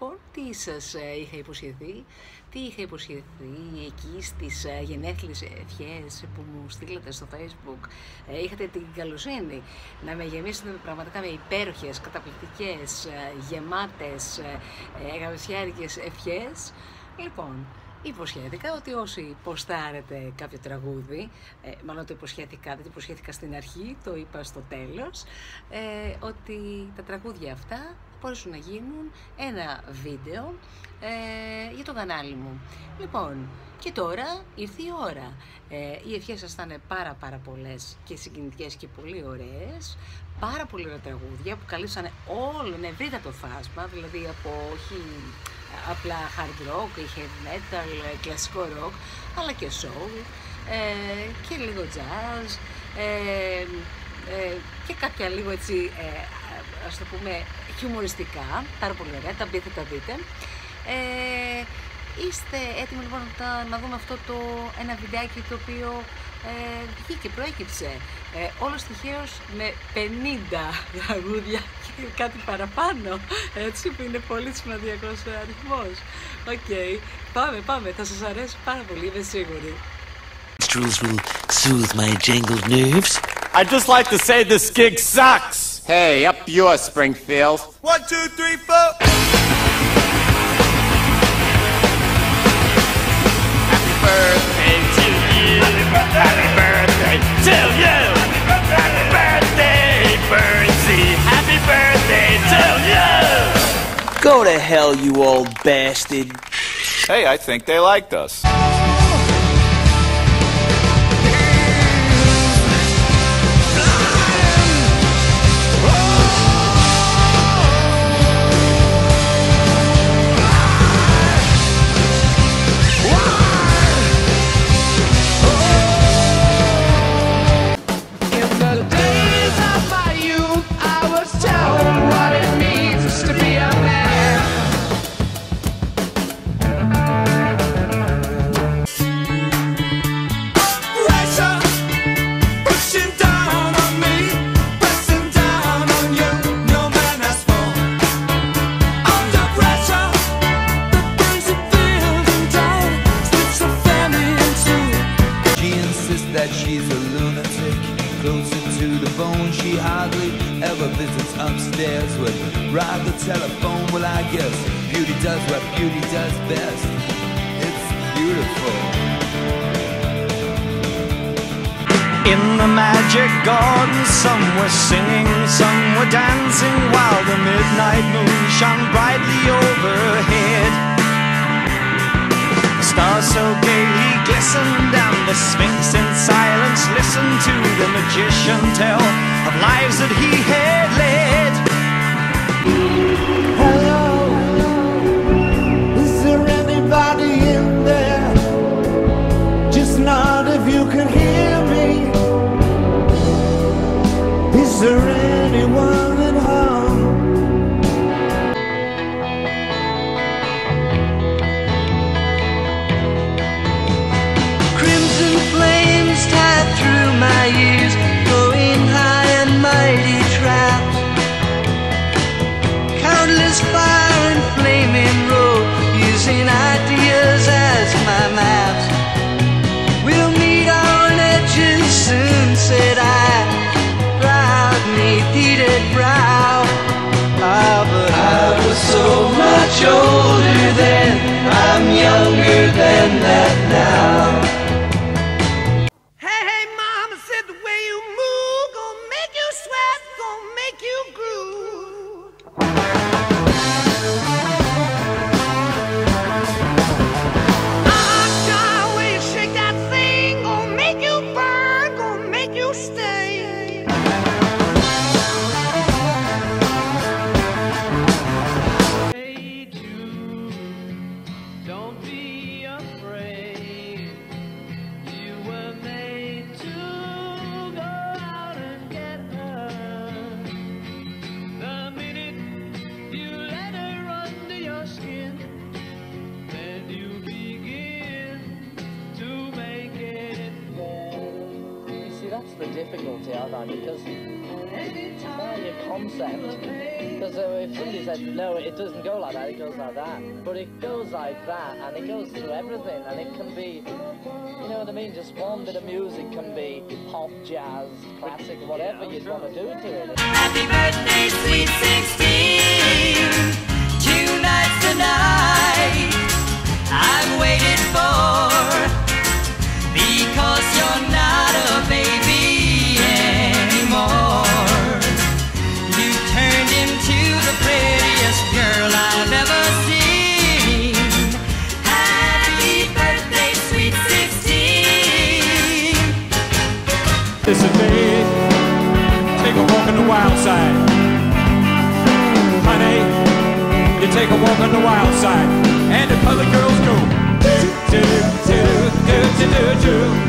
λοιπόν, τι σας ε, είχα υποσχεθεί, τι είχα υποσχεθεί εκεί στις ε, γενέθλιες ευχές που μου στείλατε στο facebook; Ε, είχατε την καλοσύνη να με γεμίσετε πραγματικά με υπέροχες, καταπληκτικές, γεμάτες, εγαβεσιάρικες ευχές; Λοιπόν, Υποσχέθηκα ότι όσοι ποστάρετε κάποιο τραγούδι, ε, μάλλον το υποσχέθηκα, δεν το υποσχέθηκα στην αρχή, το είπα στο τέλος, ε, ότι τα τραγούδια αυτά μπορούσαν να γίνουν ένα βίντεο ε, για το κανάλι μου. Λοιπόν, και τώρα ήρθε η ώρα. Ε, οι ευχές σας θα είναι πάρα πάρα πολλές και συγκινητικές και πολύ ωραίες. Πάρα πολύ ωραία τραγούδια που καλύψανε όλο ένα ευρύτατο φάσμα, δηλαδή από όχι απλά hard rock ή heavy metal, κλασικό rock, αλλά και soul ε, και λίγο jazz ε, ε, και κάποια λίγο έτσι, ε, ας το πούμε, χιουμοριστικά, πάρα πολύ ωραία, τα μπείτε, τα δείτε. Ε, είστε έτοιμοι λοιπόν να, να δούμε αυτό το ένα βιντεάκι το οποίο ε, βγήκε, προέκυψε ε, όλος τυχαίως με 50 τραγούδια και κάτι παραπάνω, έτσι που είναι πολύ σημαντικός αριθμός. Οκ, okay. πάμε, πάμε, θα σας αρέσει πάρα πολύ, είμαι σίγουρη. Truls will soothe my jangled nerves. I'd just like to say this gig sucks! Hey, up yours, Springfield. One, two, three, four! Happy birthday to you! Happy birthday, Happy birthday to you! Happy birthday, Bernsey! Happy birthday to you! Go to hell, you old bastard. Hey, I think they liked us. Magic garden, some were singing, some were dancing, while the midnight moon shone brightly overhead. The stars so gaily glistened, and the sphinx in silence listened to the magician tell of lives that he had led. Hello, is there anybody in surrender. So much older then. I'm younger than that now. it can be, you know what I mean, just one bit of music can be pop, jazz, classic, whatever yeah, you sure. want to do to it. Happy birthday, sweet 16, tonight's the night I've waited for, because you're not. on the wild side. And the public girls go, do, do, do, do, do, do, do.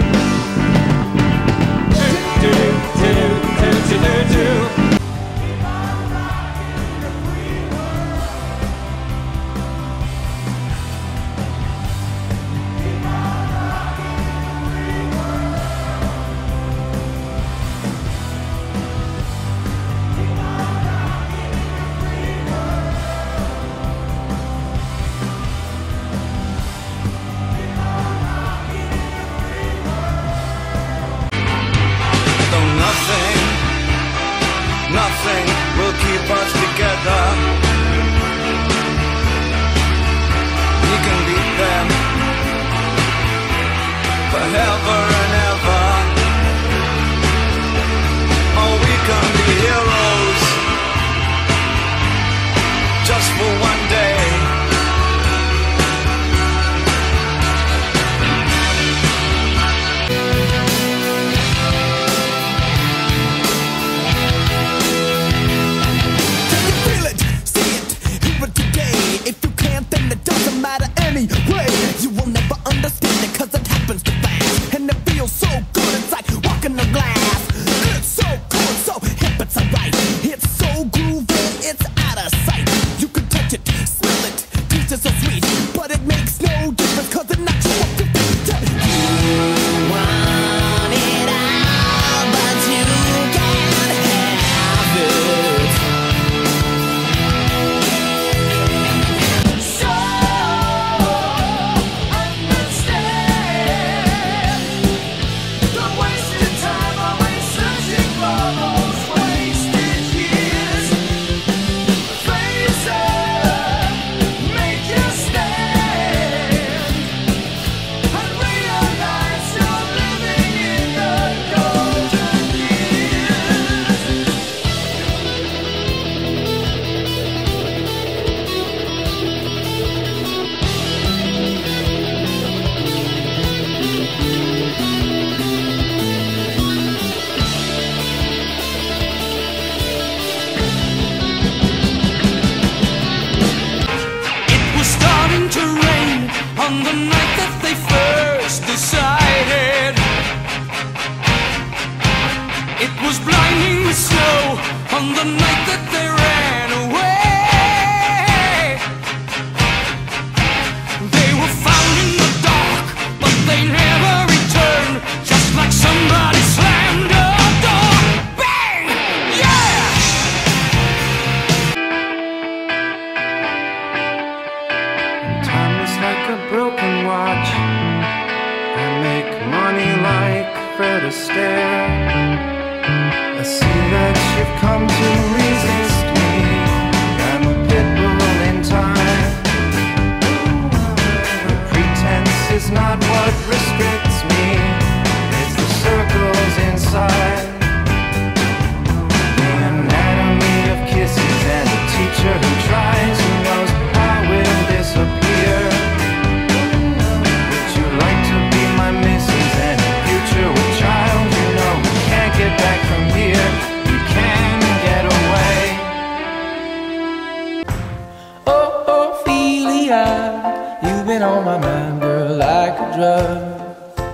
been on my mind, girl, like a drug.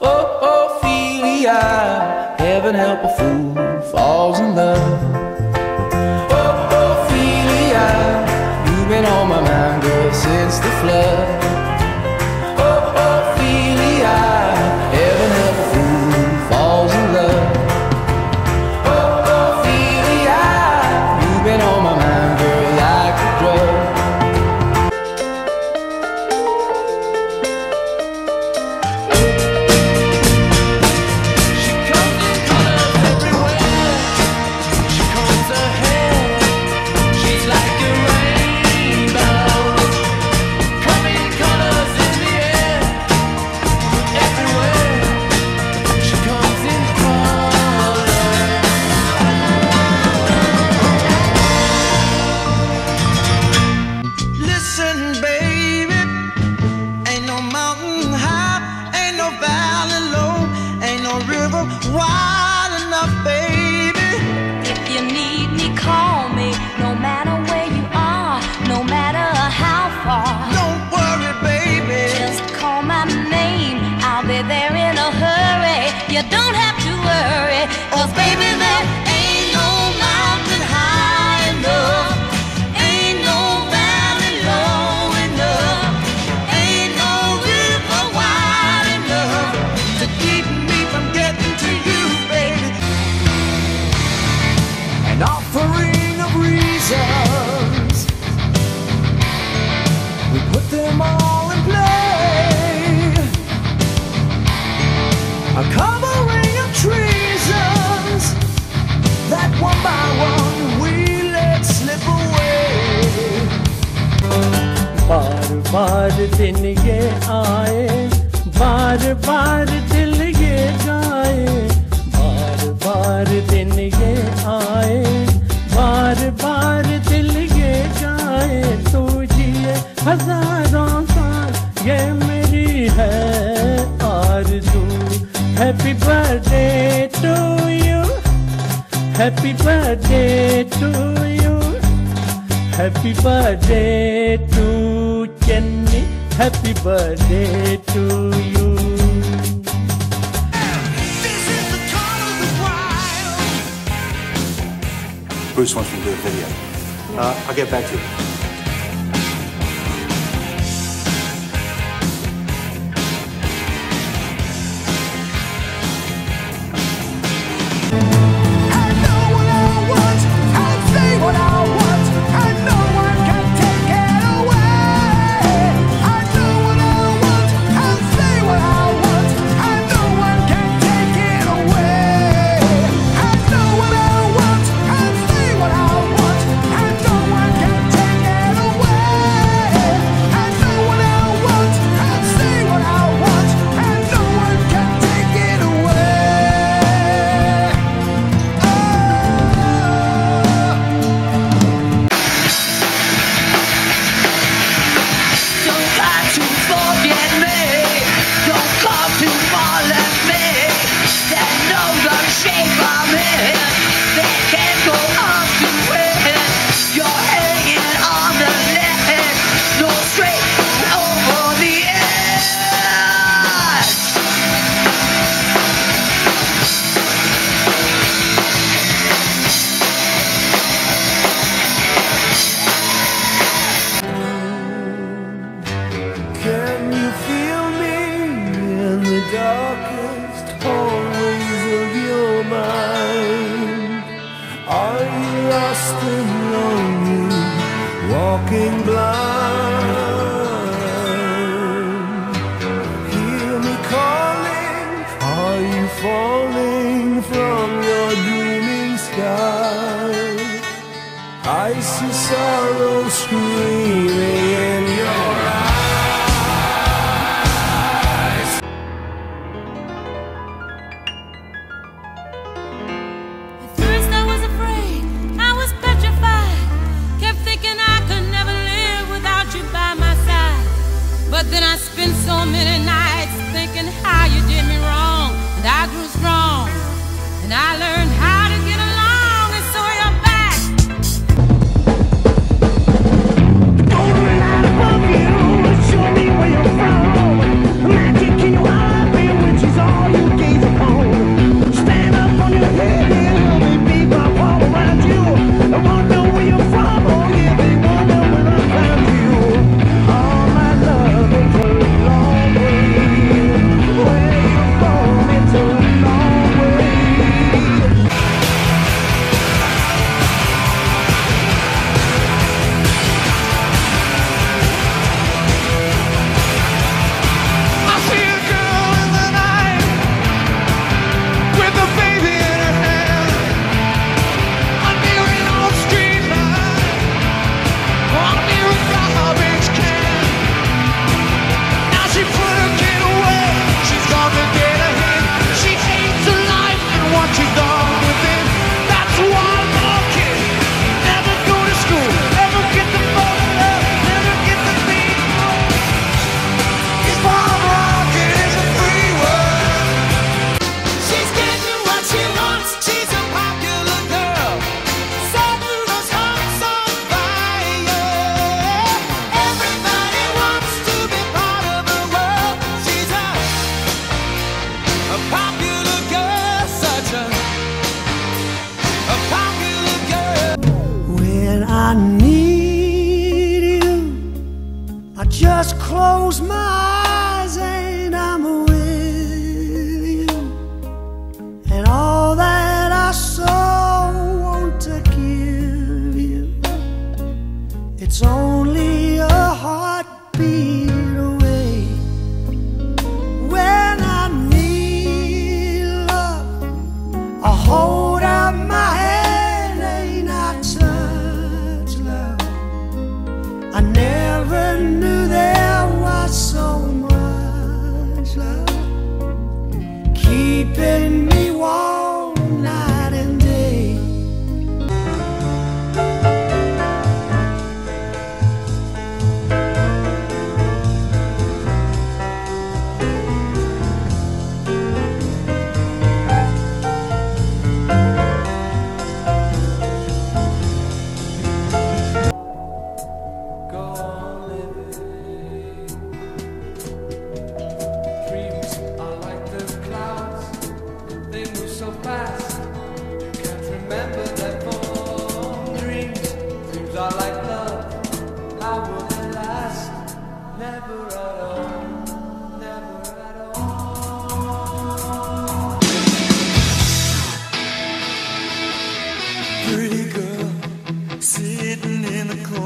Oh, Ophelia, heaven help a fool who falls in love. Oh, Ophelia, you've been on my mind, girl, since the flood. Bruce wants me to do a video. Uh, I'll get back to you. sky I see sorrow scream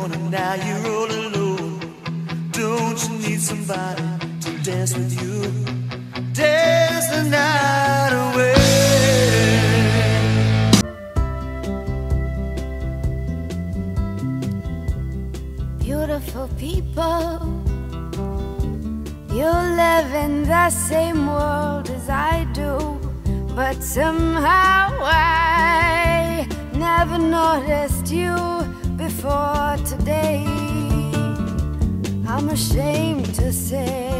the. Now you're all alone. Don't you need somebody to dance with you? Dance the night away. Beautiful people, you live in the same world as I do, but somehow I never noticed you before today. I'm ashamed to say.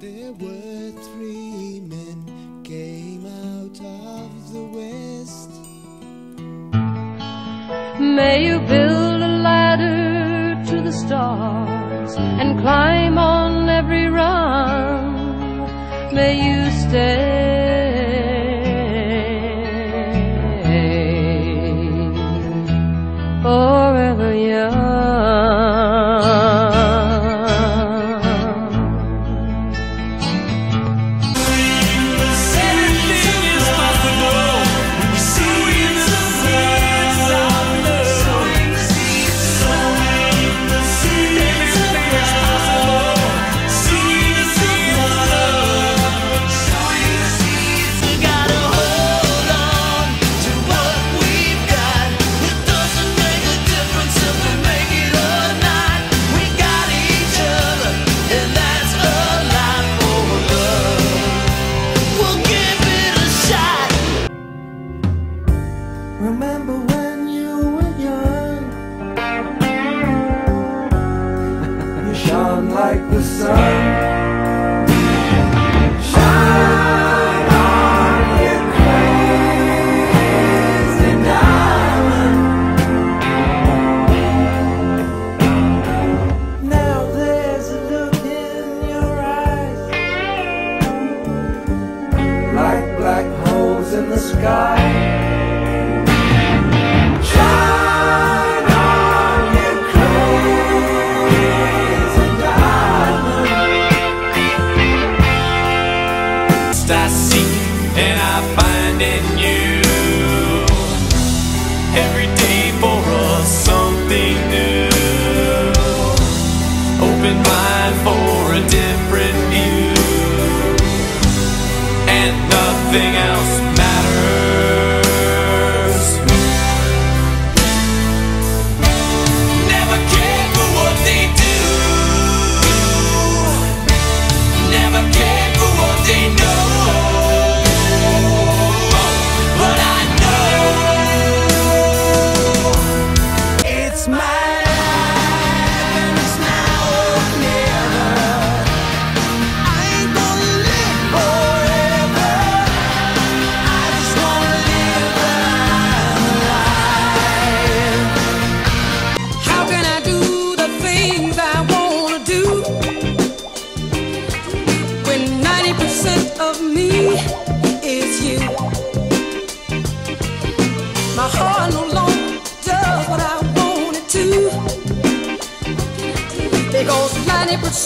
There were three men came out of the west. May you build a ladder to the stars and climb on every rung. May you stay seek and I find in you every day for us something new. Open mind for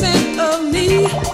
of me.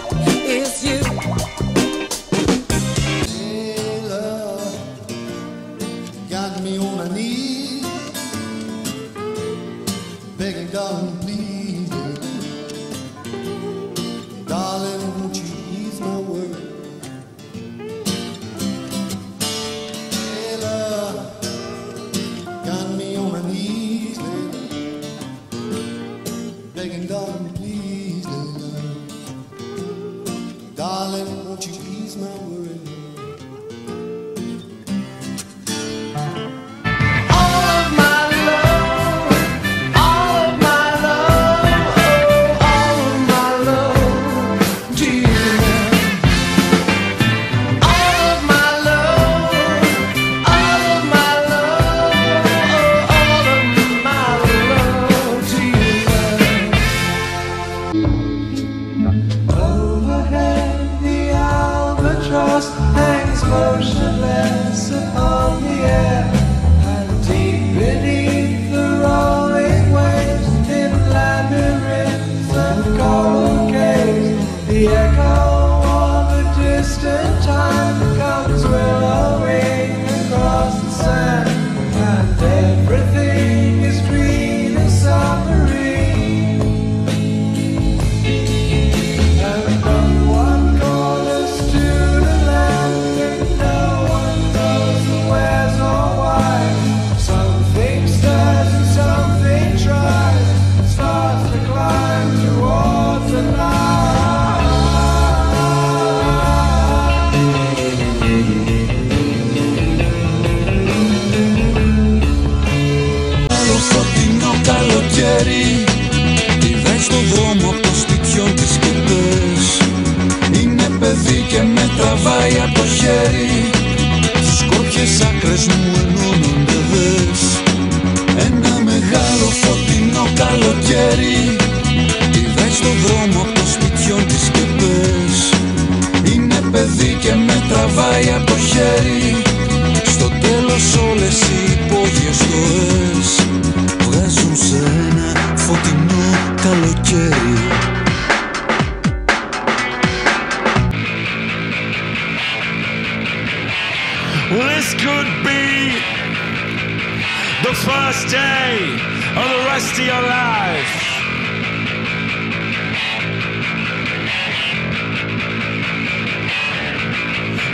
of the rest of your life.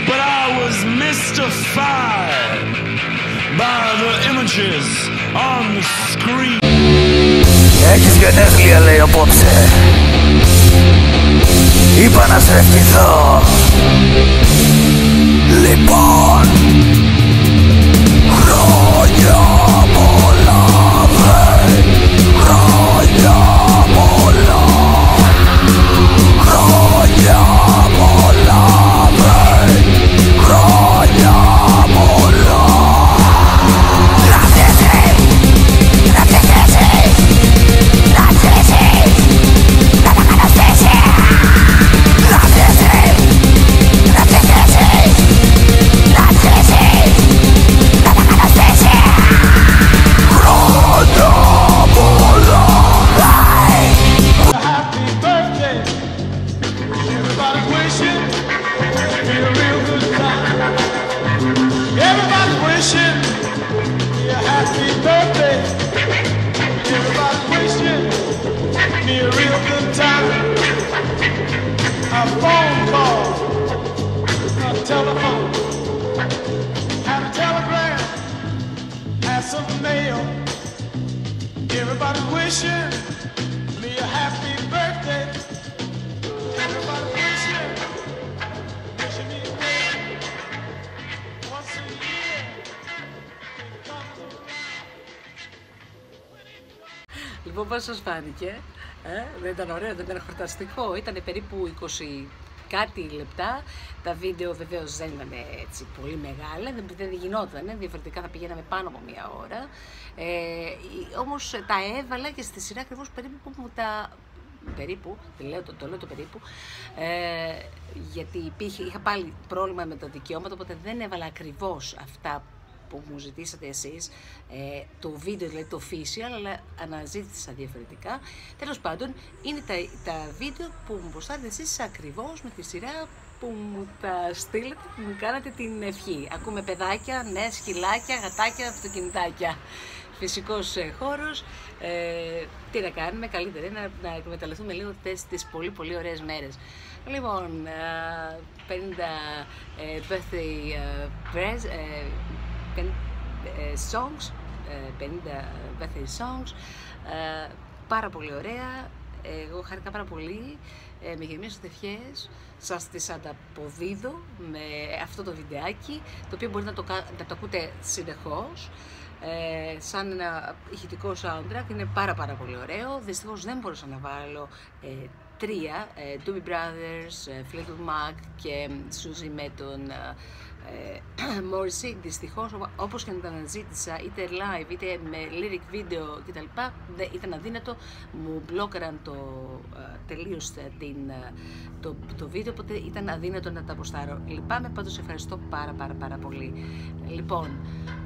But I was mystified by the images on the screen. Έχεις γενέθλια λέει απόψε Είπα να σε ευχηθώ Λοιπόν Λοιπόν, πώς σας φάνηκε, ε? Δεν ήταν ωραίο, δεν ήταν χορταστικό. Ήταν περίπου οκτώ κάτι λεπτά. Τα βίντεο βεβαίως δεν ήταν έτσι πολύ μεγάλα, δεν, δεν γινόταν, διαφορετικά θα πηγαίναμε πάνω από μία ώρα. Ε, όμως τα έβαλα και στη σειρά ακριβώς περίπου που μου τα περίπου, το λέω το, το, λέω το περίπου, ε, γιατί υπήρχε, είχα πάλι πρόβλημα με τα δικαιώματα, οπότε δεν έβαλα ακριβώς αυτά που μου ζητήσατε εσείς, ε, το βίντεο, δηλαδή το official, αλλά αναζήτησα διαφορετικά. Τέλος πάντων, είναι τα, τα βίντεο που μου προστάτε εσείς ακριβώς με τη σειρά που μου τα στείλετε, που μου κάνατε την ευχή. Ακούμε παιδάκια, ναι, σκυλάκια, γατάκια, αυτοκινητάκια. Φυσικός ε, χώρος. Ε, τι να κάνουμε, καλύτερα είναι να, να εκμεταλλευτούμε λίγο αυτές τις πολύ πολύ ωραίες μέρες. Λοιπόν, ε, 50 ε, birthday ε, press, ε, 50 ε, songs, ε, 50 birthday songs, ε, πάρα πολύ ωραία. Εγώ χάρηκα πάρα πολύ, ε, με γεμίσατε ευχές, σας τις ανταποδίδω με αυτό το βιντεάκι, το οποίο μπορείτε να το, κα- να το ακούτε συνεχώς. Ε, σαν ένα ηχητικό soundtrack, είναι πάρα πάρα πολύ ωραίο. Δυστυχώς δεν μπορούσα να βάλω ε, τρία, ε, Doobie Brothers, ε, Fleetwood Mac και Suzy με τον ε, ε, Morrissey. Δυστυχώς, οπο- όπως και να τα αναζήτησα, είτε live είτε με lyric video κτλ. δεν- Ήταν αδύνατο, μου μπλόκαραν το, ε, τελείως ε, την, ε, το, το βίντεο, οπότε ήταν αδύνατο να τα αποστάρω. Λυπάμαι, πάντως ευχαριστώ πάρα πάρα πάρα πολύ. Λοιπόν,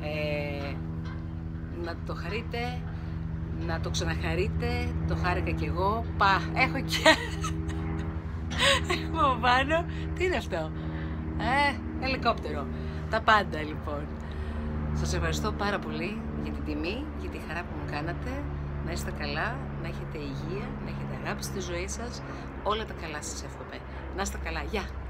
ε, να το χαρείτε, να το ξαναχαρείτε, το χάρηκα κι εγώ. Πα, έχω και... Έχουμε από πάνω. Τι είναι αυτό; Ε, ελικόπτερο. Τα πάντα λοιπόν. Σας ευχαριστώ πάρα πολύ για την τιμή, για τη χαρά που μου κάνατε. Να είστε καλά, να έχετε υγεία, να έχετε αγάπη στη ζωή σας. Όλα τα καλά σας εύχομαι. Να είστε καλά. Γεια!